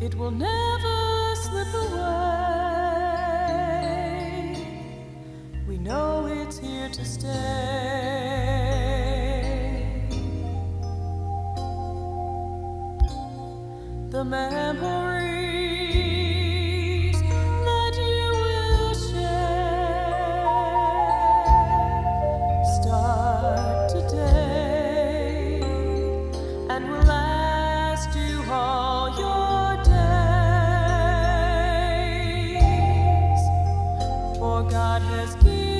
It will never slip away. We know it's here to stay. The pouring God has given.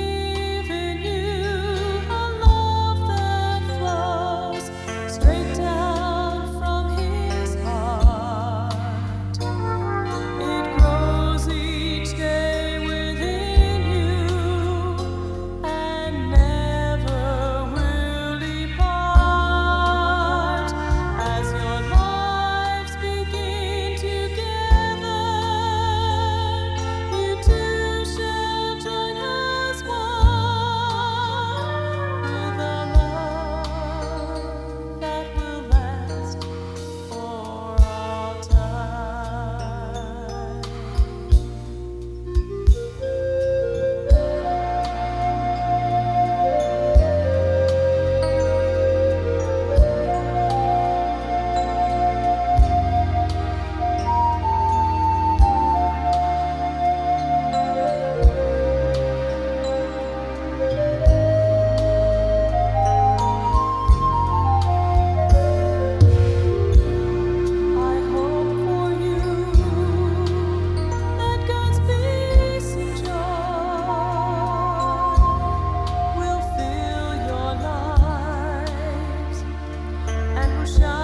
ocean.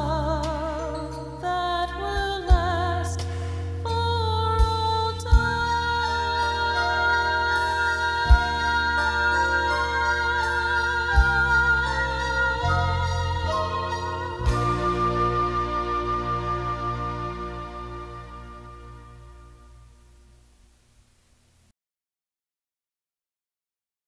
love.